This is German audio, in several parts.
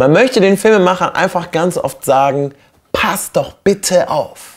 Man möchte den Filmemachern einfach ganz oft sagen, passt doch bitte auf.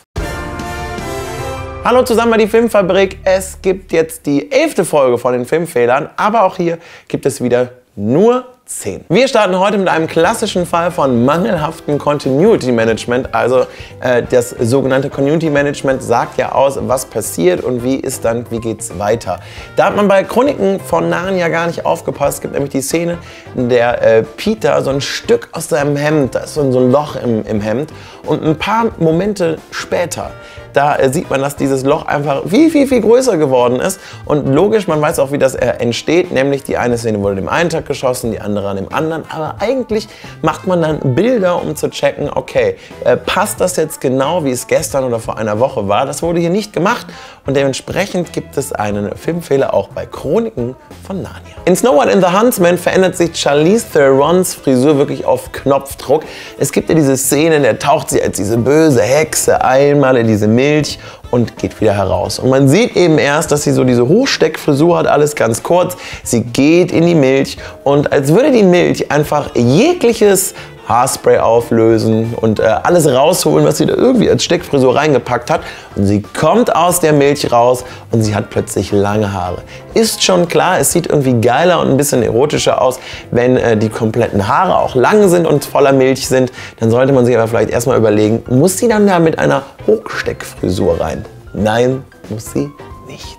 Hallo zusammen bei die Filmfabrik. Es gibt jetzt die elfte Folge von den Filmfehlern, aber auch hier gibt es wieder nur 10. Wir starten heute mit einem klassischen Fall von mangelhaftem Continuity Management. Also äh, das sogenannte Community Management sagt ja aus, was passiert und wie ist dann, wie geht's weiter. Da hat man bei Chroniken von Narnia gar nicht aufgepasst. Es gibt nämlich die Szene, in der äh, Peter so ein Stück aus seinem Hemd, da ist so ein, Loch im, im Hemd und ein paar Momente später da äh, sieht man, dass dieses Loch einfach viel, viel, viel größer geworden ist. Und logisch, man weiß auch, wie das äh, entsteht, nämlich die eine Szene wurde im einen Tag geschossen, die andere an dem anderen. Aber eigentlich macht man dann Bilder, um zu checken, okay, äh, passt das jetzt genau, wie es gestern oder vor einer Woche war? Das wurde hier nicht gemacht und dementsprechend gibt es einen Filmfehler auch bei Chroniken von Narnia. In Snow White and the Huntsman verändert sich Charlize Therons Frisur wirklich auf Knopfdruck. Es gibt ja diese Szene, der taucht sie als diese böse Hexe einmal in diese Milch und geht wieder heraus. Und man sieht eben erst, dass sie so diese Hochsteckfrisur hat, alles ganz kurz. Sie geht in die Milch und als würde die Milch einfach jegliches Haarspray auflösen und äh, alles rausholen, was sie da irgendwie als Steckfrisur reingepackt hat. Und sie kommt aus der Milch raus und sie hat plötzlich lange Haare. Ist schon klar, es sieht irgendwie geiler und ein bisschen erotischer aus, wenn äh, die kompletten Haare auch lang sind und voller Milch sind. Dann sollte man sich aber vielleicht erstmal überlegen, muss sie dann da mit einer Hochsteckfrisur rein? Nein, muss sie nicht.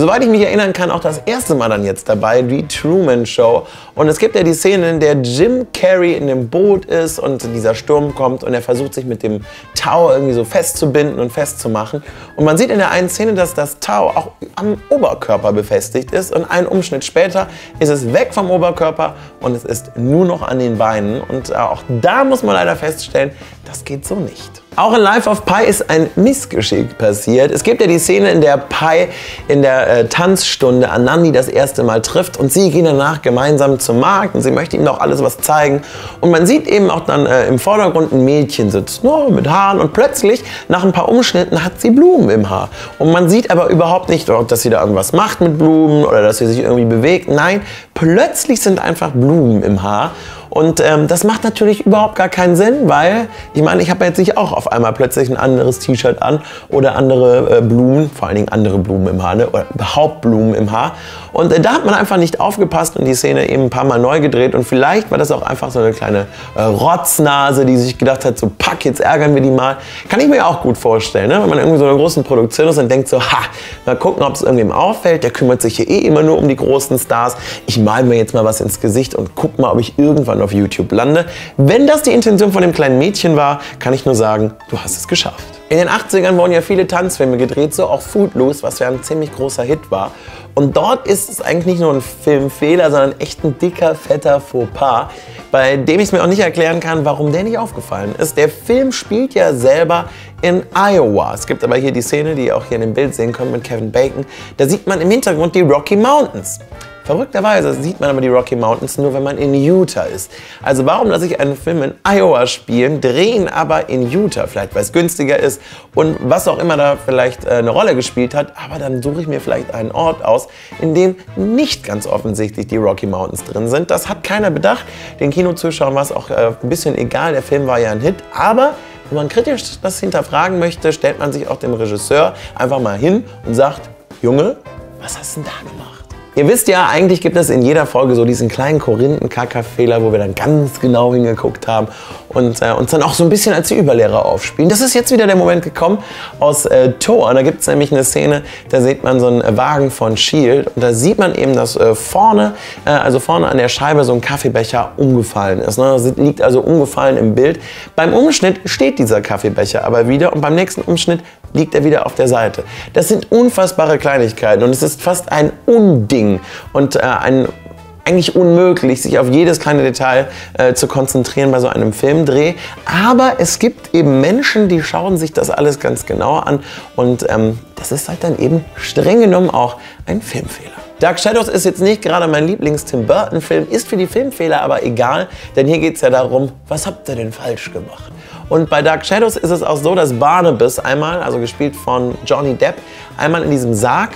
Soweit ich mich erinnern kann, auch das erste Mal dann jetzt dabei, die Truman Show. Und es gibt ja die Szene, in der Jim Carrey in dem Boot ist und dieser Sturm kommt und er versucht sich mit dem Tau irgendwie so festzubinden und festzumachen. Und man sieht in der einen Szene, dass das Tau auch am Oberkörper befestigt ist und einen Umschnitt später ist es weg vom Oberkörper und es ist nur noch an den Beinen. Und auch da muss man leider feststellen, das geht so nicht. Auch in Life of Pi ist ein Missgeschick passiert. Es gibt ja die Szene, in der Pi in der äh, Tanzstunde Anandi das erste Mal trifft und sie gehen danach gemeinsam zum Markt und sie möchte ihm noch alles was zeigen. Und man sieht eben auch dann äh, im Vordergrund ein Mädchen sitzen, oh, mit Haaren und plötzlich nach ein paar Umschnitten hat sie Blumen im Haar. Und man sieht aber überhaupt nicht, dass sie da irgendwas macht mit Blumen oder dass sie sich irgendwie bewegt. Nein, plötzlich sind einfach Blumen im Haar. Und ähm, das macht natürlich überhaupt gar keinen Sinn, weil ich meine, ich habe jetzt nicht auch auf einmal plötzlich ein anderes T-Shirt an oder andere äh, Blumen, vor allen Dingen andere Blumen im Haar ne? oder überhaupt Blumen im Haar. Und äh, da hat man einfach nicht aufgepasst und die Szene eben ein paar Mal neu gedreht. Und vielleicht war das auch einfach so eine kleine äh, Rotznase, die sich gedacht hat, so pack, jetzt ärgern wir die mal. Kann ich mir auch gut vorstellen, ne? wenn man irgendwie so eine großen Produktion ist und denkt so, ha, mal gucken, ob es irgendwem auffällt. Der kümmert sich hier eh immer nur um die großen Stars. Ich mal mir jetzt mal was ins Gesicht und guck mal, ob ich irgendwann auf YouTube lande. Wenn das die Intention von dem kleinen Mädchen war, kann ich nur sagen, du hast es geschafft. In den 80ern wurden ja viele Tanzfilme gedreht, so auch Footloose, was ja ein ziemlich großer Hit war. Und dort ist es eigentlich nicht nur ein Filmfehler, sondern echt ein dicker, fetter Fauxpas, bei dem ich es mir auch nicht erklären kann, warum der nicht aufgefallen ist. Der Film spielt ja selber in Iowa. Es gibt aber hier die Szene, die ihr auch hier in dem Bild sehen könnt mit Kevin Bacon. Da sieht man im Hintergrund die Rocky Mountains. Verrückterweise sieht man aber die Rocky Mountains nur, wenn man in Utah ist. Also warum lasse ich einen Film in Iowa spielen, drehen aber in Utah? Vielleicht, weil es günstiger ist und was auch immer da vielleicht äh, eine Rolle gespielt hat. Aber dann suche ich mir vielleicht einen Ort aus, in dem nicht ganz offensichtlich die Rocky Mountains drin sind. Das hat keiner bedacht. Den Kinozuschauern war es auch äh, ein bisschen egal. Der Film war ja ein Hit. Aber wenn man kritisch das hinterfragen möchte, stellt man sich auch dem Regisseur einfach mal hin und sagt, Junge, was hast du denn da gemacht? Ihr wisst ja, eigentlich gibt es in jeder Folge so diesen kleinen Korinthenkacker-Fehler, wo wir dann ganz genau hingeguckt haben und äh, uns dann auch so ein bisschen als die Überlehrer aufspielen. Das ist jetzt wieder der Moment gekommen aus äh, Thor. Da gibt es nämlich eine Szene, da sieht man so einen Wagen von Shield und da sieht man eben, dass äh, vorne, äh, also vorne an der Scheibe so ein Kaffeebecher umgefallen ist. Ne? Das liegt also umgefallen im Bild. Beim Umschnitt steht dieser Kaffeebecher aber wieder und beim nächsten Umschnitt liegt er wieder auf der Seite. Das sind unfassbare Kleinigkeiten und es ist fast ein Unding und äh, ein eigentlich unmöglich, sich auf jedes kleine Detail äh, zu konzentrieren bei so einem Filmdreh. Aber es gibt eben Menschen, die schauen sich das alles ganz genau an und ähm, das ist halt dann eben streng genommen auch ein Filmfehler. Dark Shadows ist jetzt nicht gerade mein Lieblings-Tim Burton-Film, ist für die Filmfehler aber egal, denn hier geht es ja darum, was habt ihr denn falsch gemacht? Und bei Dark Shadows ist es auch so, dass Barnabas einmal, also gespielt von Johnny Depp, einmal in diesem Sarg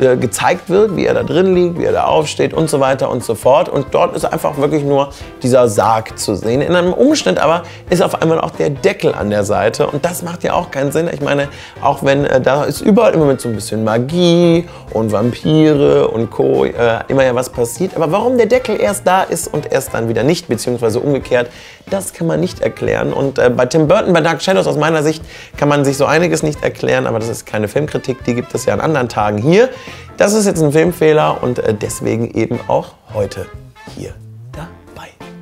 äh, gezeigt wird, wie er da drin liegt, wie er da aufsteht und so weiter und so fort. Und dort ist einfach wirklich nur dieser Sarg zu sehen. In einem Umschnitt aber ist auf einmal auch der Deckel an der Seite und das macht ja auch keinen Sinn. Ich meine, auch wenn äh, da ist überall immer mit so ein bisschen Magie und Vampire und Co. Äh, immer ja was passiert. Aber warum der Deckel erst da ist und erst dann wieder nicht, beziehungsweise umgekehrt, das kann man nicht erklären. Und äh, bei Tim Burton, bei Dark Shadows aus meiner Sicht, kann man sich so einiges nicht erklären, aber das ist keine Filmkritik, die gibt es ja an anderen Tagen hier. Das ist jetzt ein Filmfehler und äh, deswegen eben auch heute hier.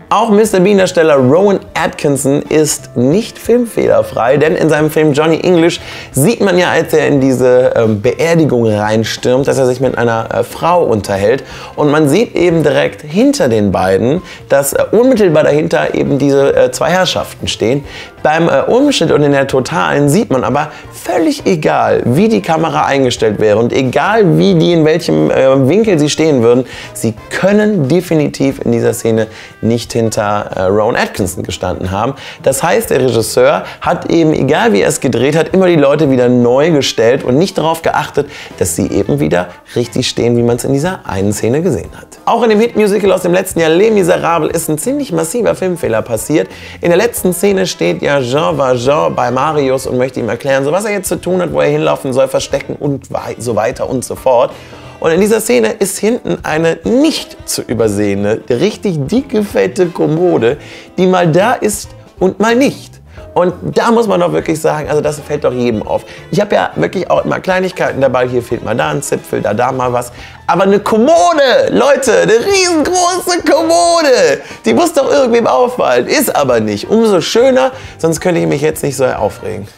Auch Mr. Bean-Darsteller Rowan Atkinson ist nicht filmfehlerfrei, denn in seinem Film Johnny English sieht man ja, als er in diese ähm, Beerdigung reinstürmt, dass er sich mit einer äh, Frau unterhält. Und man sieht eben direkt hinter den beiden, dass äh, unmittelbar dahinter eben diese äh, zwei Herrschaften stehen. Beim äh, Umschnitt und in der Totalen sieht man aber völlig egal, wie die Kamera eingestellt wäre und egal, wie die in welchem äh, Winkel sie stehen würden, sie können definitiv in dieser Szene nicht hinter äh, Rowan Atkinson gestanden haben. Das heißt, der Regisseur hat eben, egal wie er es gedreht hat, immer die Leute wieder neu gestellt und nicht darauf geachtet, dass sie eben wieder richtig stehen, wie man es in dieser einen Szene gesehen hat. Auch in dem Hitmusical aus dem letzten Jahr Les Miserables ist ein ziemlich massiver Filmfehler passiert. In der letzten Szene steht ja Jean Valjean bei Marius und möchte ihm erklären, so was er jetzt zu tun hat, wo er hinlaufen soll, verstecken und so weiter und so fort. Und in dieser Szene ist hinten eine nicht zu übersehende, richtig dicke, fette Kommode, die mal da ist und mal nicht. Und da muss man doch wirklich sagen, also das fällt doch jedem auf. Ich habe ja wirklich auch immer Kleinigkeiten dabei. Hier fehlt mal da ein Zipfel, da da mal was. Aber eine Kommode, Leute, eine riesengroße Kommode, die muss doch irgendwem auffallen. Ist aber nicht. Umso schöner, sonst könnte ich mich jetzt nicht so aufregen.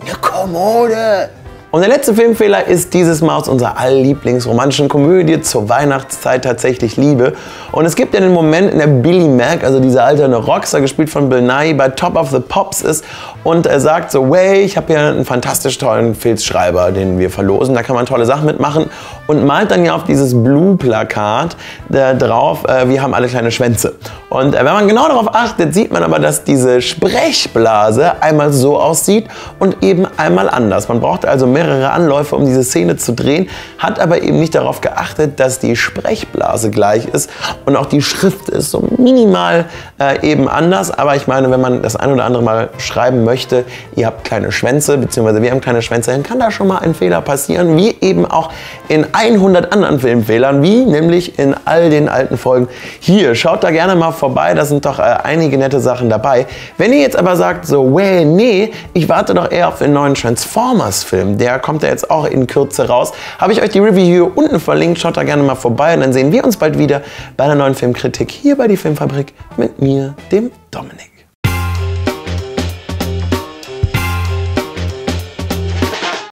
Eine Kommode. Und der letzte Filmfehler ist dieses Mal aus unserer Lieblingsromantischen Komödie zur Weihnachtszeit tatsächlich Liebe. Und es gibt ja den Moment, in der Billy Mac, also dieser alterne Rockstar, gespielt von Bill Nye, bei Top of the Pops ist und er sagt so, way, ich habe hier einen fantastisch tollen Filzschreiber, den wir verlosen, da kann man tolle Sachen mitmachen und malt dann ja auf dieses Blue-Plakat da drauf, äh, wir haben alle kleine Schwänze. Und äh, wenn man genau darauf achtet, sieht man aber, dass diese Sprechblase einmal so aussieht und eben einmal anders. Man braucht also mehrere Anläufe, um diese Szene zu drehen, hat aber eben nicht darauf geachtet, dass die Sprechblase gleich ist und auch die Schrift ist so minimal äh, eben anders. Aber ich meine, wenn man das ein oder andere Mal schreiben möchte, ihr habt kleine Schwänze, beziehungsweise wir haben kleine Schwänze, dann kann da schon mal ein Fehler passieren, wie eben auch in 100 anderen Filmfehlern, wie nämlich in all den alten Folgen. Hier, schaut da gerne mal vorbei, da sind doch äh, einige nette Sachen dabei. Wenn ihr jetzt aber sagt, so, well, nee, ich warte doch eher auf den neuen Transformers-Film, der kommt ja jetzt auch in Kürze raus, habe ich euch die Review hier unten verlinkt, schaut da gerne mal vorbei und dann sehen wir uns bald wieder bei einer neuen Filmkritik hier bei die Filmfabrik mit mir, dem Dominik.